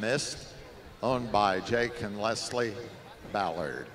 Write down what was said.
Mist, owned by Jake and Leslie Ballard.